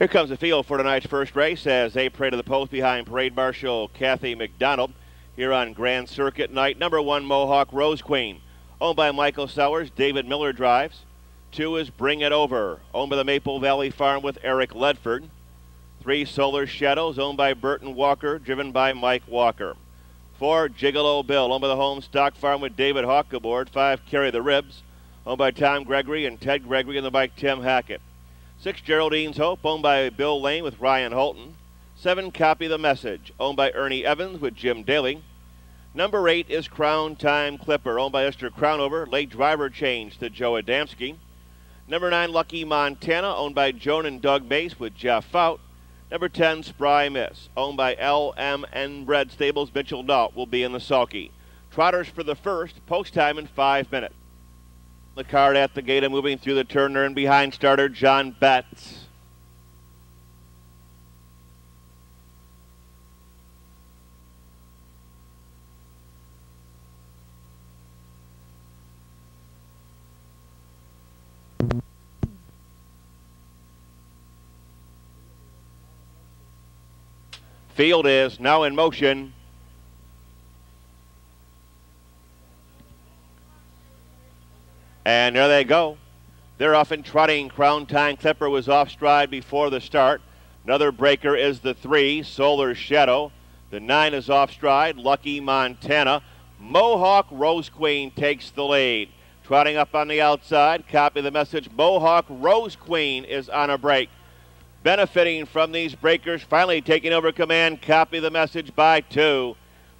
Here comes the field for tonight's first race as they pray to the post behind Parade Marshal Kathy McDonald here on Grand Circuit night. Number one, Mohawk Rose Queen, owned by Michael Sowers. David Miller drives. Two is Bring It Over, owned by the Maple Valley Farm with Eric Ledford. Three, Solar Shadows, owned by Burton Walker, driven by Mike Walker. Four, Gigolo Bill, owned by the Home Stock Farm with David Hawk aboard. Five, Carry the Ribs, owned by Tom Gregory and Ted Gregory, and the bike Tim Hackett. Six, Geraldine's Hope, owned by Bill Lane with Ryan Holton. Seven, Copy the Message, owned by Ernie Evans with Jim Dailey. Number eight is Crown Time Clipper, owned by Esther Crownover. Late driver change to Joe Adamski. Number nine, Lucky Montana, owned by Joan and Doug Mace with Jeff Fout. Number 10, Spry Miss, owned by LMN Bread Stables. Mitchell Nault will be in the sulky. Trotters for the first, post time in five minutes. The card at the gate and moving through the turner and behind starter John Betts. Field is now in motion. And there they go. They're off and trotting. Crown Time Clipper was off stride before the start. Another breaker is the three, Solar Shadow. The nine is off stride, Lucky Montana. Mohawk Rose Queen takes the lead. Trotting up on the outside, copy the message. Mohawk Rose Queen is on a break. Benefiting from these breakers, finally taking over command, copy the message by two.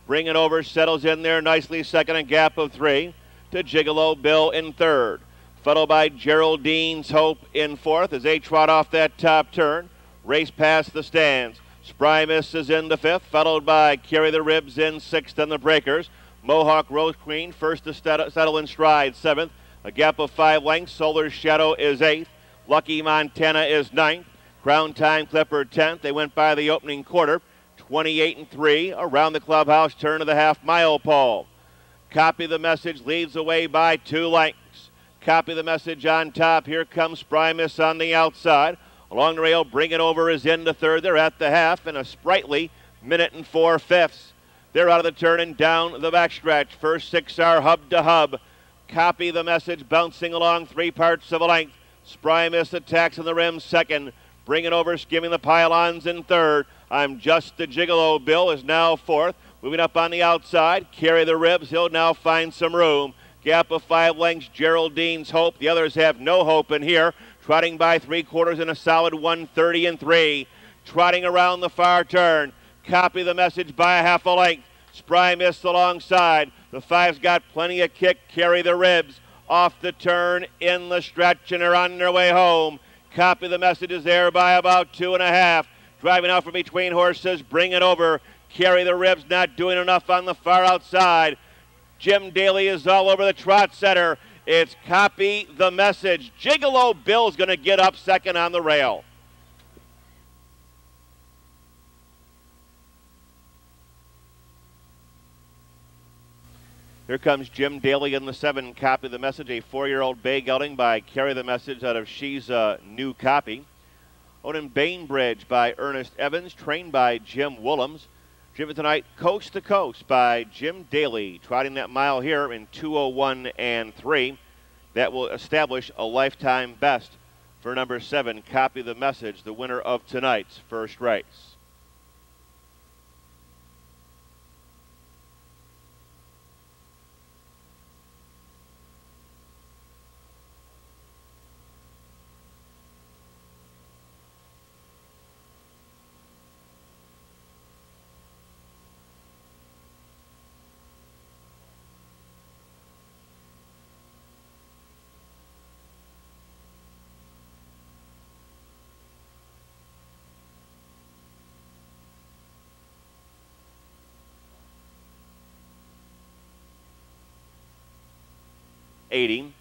Bring it over, settles in there nicely, second and gap of three to Gigolo Bill in third. Followed by Geraldine's Hope in fourth as they trot off that top turn. Race past the stands. Spry Miss is in the fifth, followed by Carry the Ribs in sixth and the Breakers. Mohawk Rose Queen first to settle in stride, seventh. A gap of five lengths. Solar Shadow is eighth. Lucky Montana is ninth. Crown Time Clipper 10th. They went by the opening quarter. 28 and 3 around the clubhouse turn of the half mile pole. Copy the message, leads away by two lengths. Copy the message on top. Here comes Primus on the outside. Along the rail, bring it over is into third. They're at the half in a sprightly minute and four fifths. They're out of the turn and down the backstretch. First six are hub to hub. Copy the message, bouncing along three parts of a length. Spry Miss attacks on the rim second. Bring it over, skimming the pylons in third. I'm just the gigolo. Bill is now fourth. Moving up on the outside, carry the ribs. He'll now find some room. Gap of five lengths, Geraldine's Hope. The others have no hope in here. Trotting by three quarters in a solid 130 and three. Trotting around the far turn. Copy the message by a half a length. Spry Miss alongside. The five's got plenty of kick. Carry the ribs off the turn in the stretch and are on their way home. Copy the message is there by about two and a half. Driving out from between horses. Bring it over. Carry the ribs, not doing enough on the far outside. Jim Dailey is all over the trot center. It's copy the message. Gigolo Bill's going to get up second on the rail. Here comes Jim Dailey in the seven. Copy the message. A four-year-old bay gelding by Carry the Message out of She's a New Copy. Odin Bainbridge by Ernest Evans, trained by Jim Willems. Driven tonight coast to coast by Jim Dailey, trotting that mile here in 201 and 3. That will establish a lifetime best for number seven. Copy the message, the winner of tonight's first race. 80.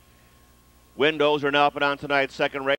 Windows are now up and on tonight's second race.